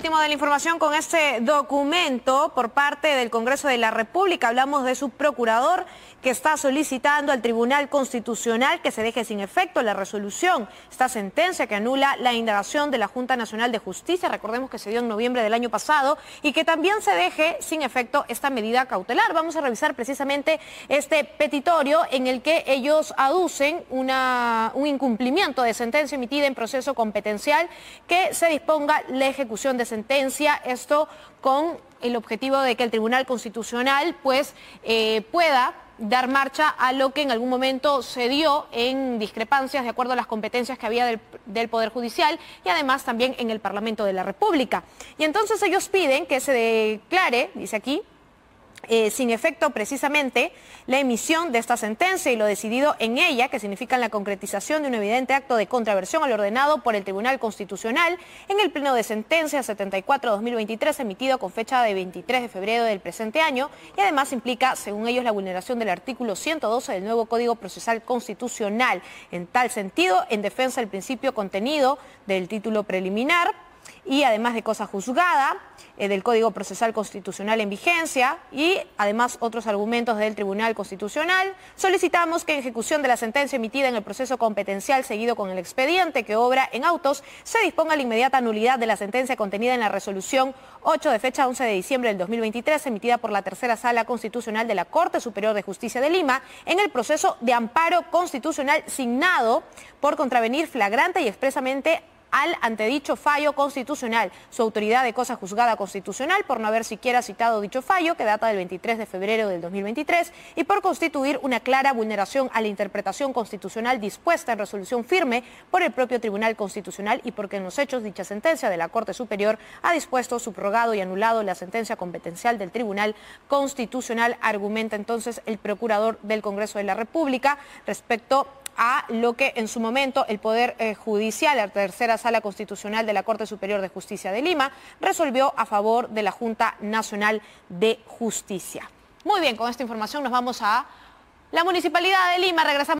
último de la información con este documento por parte del Congreso de la República. Hablamos de su procurador que está solicitando al Tribunal Constitucional que se deje sin efecto la resolución, esta sentencia que anula la indagación de la Junta Nacional de Justicia, recordemos que se dio en noviembre del año pasado, y que también se deje sin efecto esta medida cautelar. Vamos a revisar precisamente este petitorio en el que ellos aducen un incumplimiento de sentencia emitida en proceso competencial que se disponga la ejecución de sentencia, esto con el objetivo de que el Tribunal Constitucional pues eh, pueda dar marcha a lo que en algún momento se dio en discrepancias de acuerdo a las competencias que había del, del, Poder Judicial y además también en el Parlamento de la República. Y entonces ellos piden que se declare, dice aquí, eh, sin efecto precisamente la emisión de esta sentencia y lo decidido en ella, que significa la concretización de un evidente acto de contraversión al ordenado por el Tribunal Constitucional en el pleno de sentencia 74-2023 emitido con fecha de 23 de febrero del presente año y además implica, según ellos, la vulneración del artículo 112 del nuevo Código Procesal Constitucional. En tal sentido, en defensa del principio contenido del título preliminar, y además de cosa juzgada, eh, del Código Procesal Constitucional en vigencia y además otros argumentos del Tribunal Constitucional, solicitamos que en ejecución de la sentencia emitida en el proceso competencial seguido con el expediente que obra en autos, se disponga la inmediata nulidad de la sentencia contenida en la resolución 8 de fecha 11 de diciembre del 2023 emitida por la tercera sala constitucional de la Corte Superior de Justicia de Lima en el proceso de amparo constitucional signado por contravenir flagrante y expresamente al antedicho fallo constitucional, su autoridad de cosa juzgada constitucional por no haber siquiera citado dicho fallo, que data del 23 de febrero del 2023, y por constituir una clara vulneración a la interpretación constitucional dispuesta en resolución firme por el propio Tribunal Constitucional y porque en los hechos dicha sentencia de la Corte Superior ha dispuesto, subrogado y anulado la sentencia competencial del Tribunal Constitucional, argumenta entonces el Procurador del Congreso de la República respecto a lo que en su momento el Poder eh, Judicial, la tercera sala constitucional de la Corte Superior de Justicia de Lima, resolvió a favor de la Junta Nacional de Justicia. Muy bien, con esta información nos vamos a la Municipalidad de Lima. Regresamos.